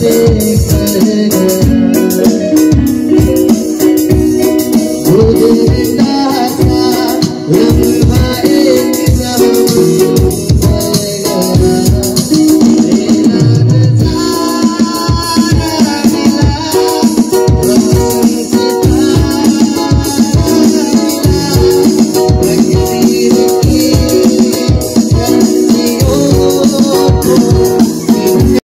Oh, oh,